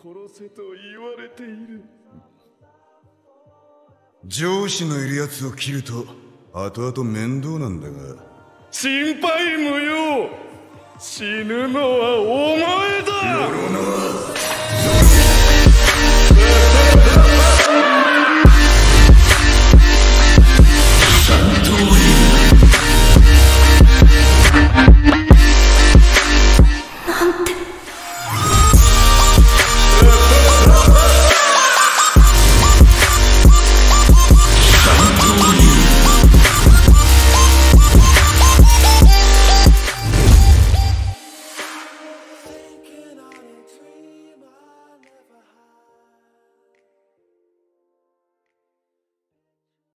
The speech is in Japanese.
殺せと言われている。上司のいる奴を切ると後々面倒なんだが。心配無用。死ぬのはお前だ。